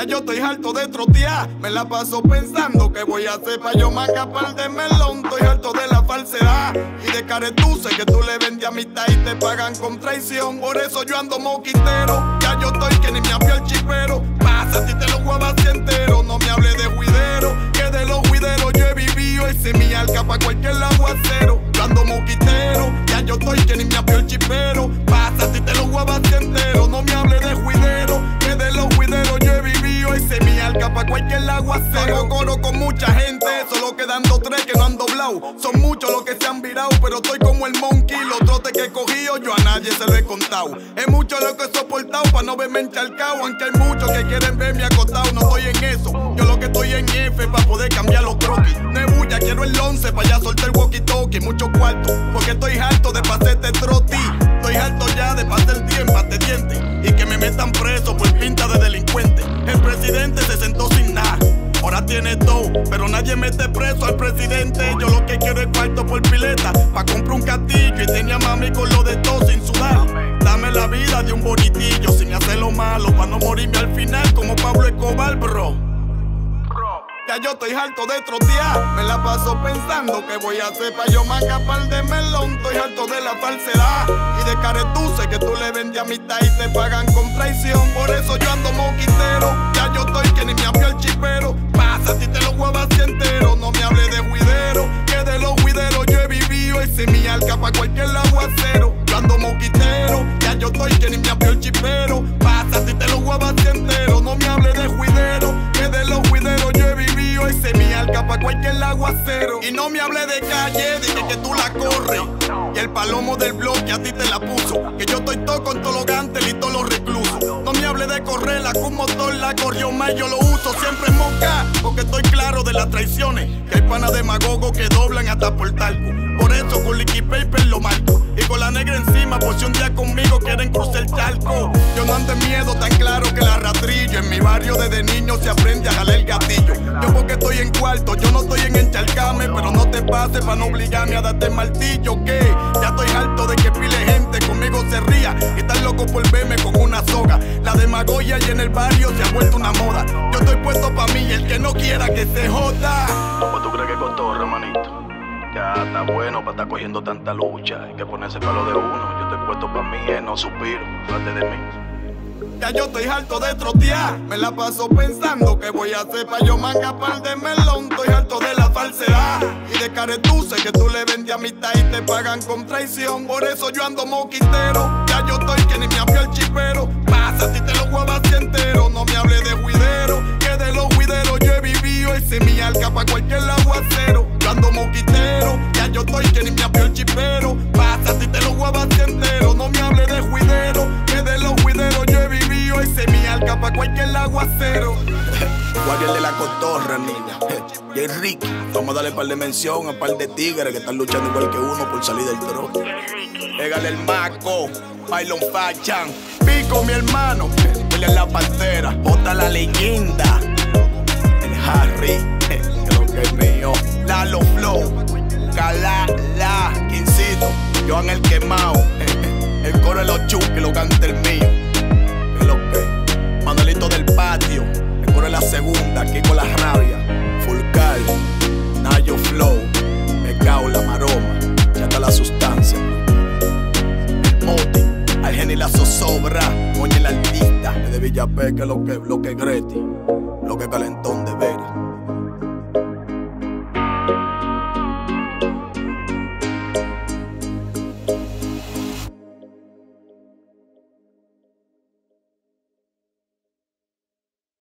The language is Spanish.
Ya yo estoy harto de trotear, me la paso pensando que voy a hacer pa' yo par de melón. Estoy harto de la falsedad y de caretuce que tú le vendes amistad y te pagan con traición. Por eso yo ando moquitero, ya yo estoy que ni me abrió el chipero. Pasa si te lo guabas entero, no me hable de juidero, que de los juideros yo he vivido ese mi alca pa' cualquier aguacero. Yo ando moquitero, ya yo estoy que ni me abrió el chipero. Pasa si te lo guabas entero, no me hable cualquier aguacero. Hago coro con mucha gente, solo quedando tres que no han doblado. Son muchos los que se han virado, pero estoy como el monkey. Los trotes que he cogido, yo a nadie se lo he contado. Es mucho lo que he soportado para no verme encharcado. Aunque hay muchos que quieren verme acostado, no estoy en eso. Yo lo que estoy en F para poder cambiar los troquis. No bulla, quiero el 11 para ya soltar el walkie-talkie. Mucho cuarto, porque estoy harto de pasar este troti. Estoy ya de pasar el tiempo de dientes y que me metan preso por pinta de delincuente. El presidente se sentó sin nada. Ahora tiene todo, pero nadie mete preso al presidente. Yo lo que quiero es cuarto por pileta, pa' comprar un castillo y tenía mami con lo de todo sin sudar. Dame la vida de un bonitillo sin hacer lo malo, pa' no morirme al final como Pablo Escobar, bro. Ya yo estoy harto de trotear, me la paso pensando que voy a hacer pa' yo par de melón. Estoy harto de la falsedad y de caretuce que tú le vendes amistad y te pagan con traición. Por eso yo ando moquitero, ya yo estoy que ni me abrió el chipero. Pasa si te lo huevas entero, no me hable de juidero, que de los juideros yo he vivido ese mi alca pa' cualquier aguacero. Yo ando moquitero, ya yo estoy que ni me abrió el chipero. Pa' cualquier aguacero. Y no me hable de calle, dije que tú la corres. Y el palomo del bloque a ti te la puso. Que yo estoy todo con todos los gantes y todos los reclusos. No me hable de correrla, que un motor la corrió más, yo lo uso siempre en moca. Porque estoy claro de las traiciones. Que hay panas demagogo que doblan hasta por talco. Por eso con liquid paper lo marco. Y con la negra encima, por si un día conmigo quieren cruzar el charco. Yo no ando miedo, tan claro que la rastrillo. En mi barrio desde niño se aprende a jalar el gatillo. Yo no estoy en encharcame. Pero no te pases para no obligarme a darte martillo. Que ya estoy harto de que pile gente conmigo se ría. Y están loco por verme con una soga. La demagogia y en el barrio se ha vuelto una moda. Yo estoy puesto pa' mí, el que no quiera que se joda. ¿Cómo tú crees que cotorra, manito? Ya está bueno para estar cogiendo tanta lucha. Hay que ponerse palo de uno. Yo estoy puesto para mí, eh, no suspiro. Parte de mí. Ya yo estoy harto de trotear, me la paso pensando que voy a hacer pa' yo par de melón. Estoy harto de la falsedad y de caretuce que tú le vendes amistad y te pagan con traición. Por eso yo ando moquitero, ya yo estoy que ni me abrió el chipero. Pasa si te lo huevas entero, no me hable de juidero, que de los juideros yo he vivido ese mi alca pa' cualquier aguacero. Yo ando moquitero, ya yo estoy que ni me abrió el chipero. Pasa si te lo huevas aguacero. Guardia de la cotorra, niña. Y Ricky, vamos a darle par de mención a par de tigres que están luchando igual que uno por salir del trono. Pégale el maco, Bailon Fachan, Pico mi hermano, William la pantera, Bota la leyenda, el Harry, que lo que es mío, Lalo Flow, Cala la, Quincito, Joan el quemado, el coro de los chuques, lo canta el mío, aquí con la rabia, Fulcal, Nayo Flow, Pecao, la maroma, ya está la sustancia. Moti, al genio y la zozobra, Moña el artista, de Villapé, que lo que, lo que Greti, lo que calentón de veras.